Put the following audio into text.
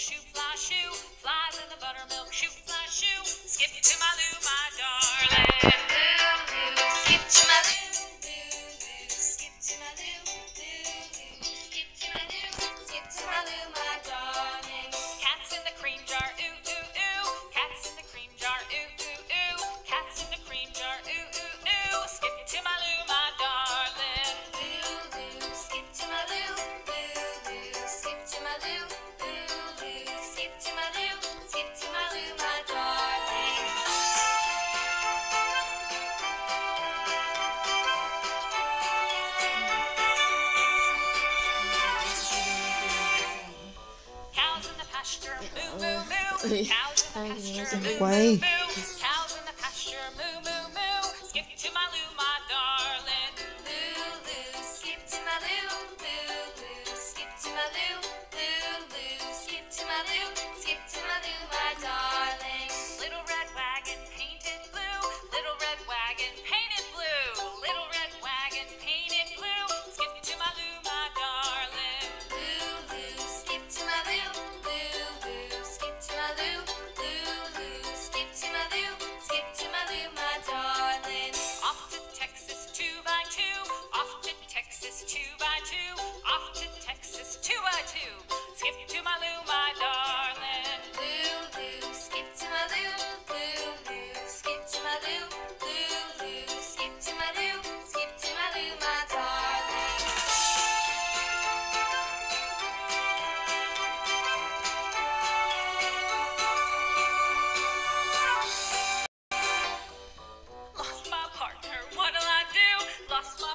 Shoe fly shoe, flies in the buttermilk. Shoe fly shoe, skip to my loo, my darling. Quay lost my